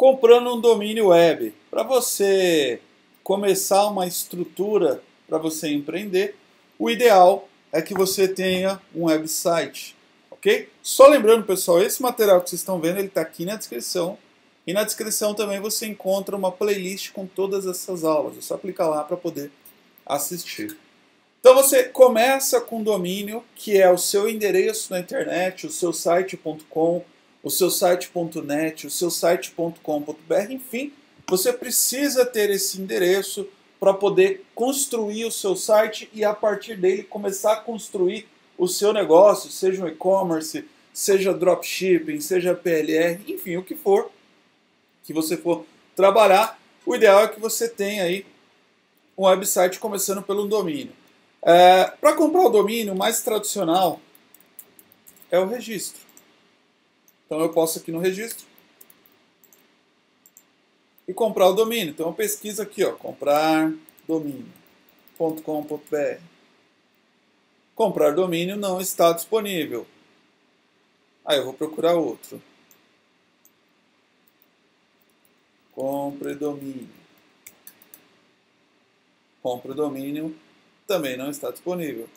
comprando um domínio web. Para você começar uma estrutura para você empreender, o ideal é que você tenha um website, ok? Só lembrando, pessoal, esse material que vocês estão vendo, ele está aqui na descrição. E na descrição também você encontra uma playlist com todas essas aulas. É só clicar lá para poder assistir. Então você começa com um domínio que é o seu endereço na internet, o seu site.com, o seu site.net, o seu site.com.br, enfim, você precisa ter esse endereço para poder construir o seu site e a partir dele começar a construir o seu negócio, seja um e-commerce, seja dropshipping, seja PLR, enfim, o que for que você for trabalhar, o ideal é que você tenha aí um website começando pelo domínio. É, Para comprar o domínio, mais tradicional é o registro. Então eu posso aqui no registro e comprar o domínio. Então eu pesquiso aqui, ó, comprar domínio.com.br. Comprar domínio não está disponível. Aí eu vou procurar outro. Compre domínio. Compre domínio também não está disponível.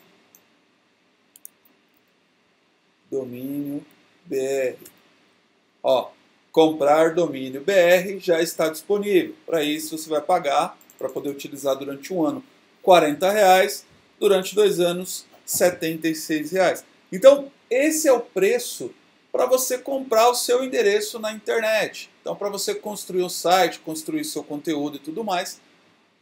Domínio BR. Ó, comprar domínio BR já está disponível. Para isso você vai pagar para poder utilizar durante um ano 40 reais, durante dois anos 76 reais. Então esse é o preço para você comprar o seu endereço na internet. Então para você construir o site, construir seu conteúdo e tudo mais,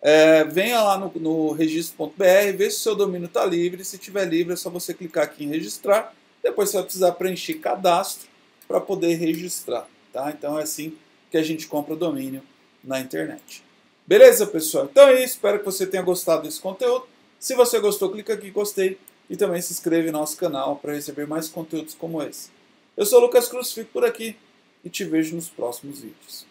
é, venha lá no, no registro.br, vê se o seu domínio está livre. Se estiver livre, é só você clicar aqui em registrar. Depois você vai precisar preencher cadastro para poder registrar. Tá? Então é assim que a gente compra domínio na internet. Beleza, pessoal? Então é isso. Espero que você tenha gostado desse conteúdo. Se você gostou, clica aqui em gostei e também se inscreve no nosso canal para receber mais conteúdos como esse. Eu sou o Lucas Cruz, fico por aqui e te vejo nos próximos vídeos.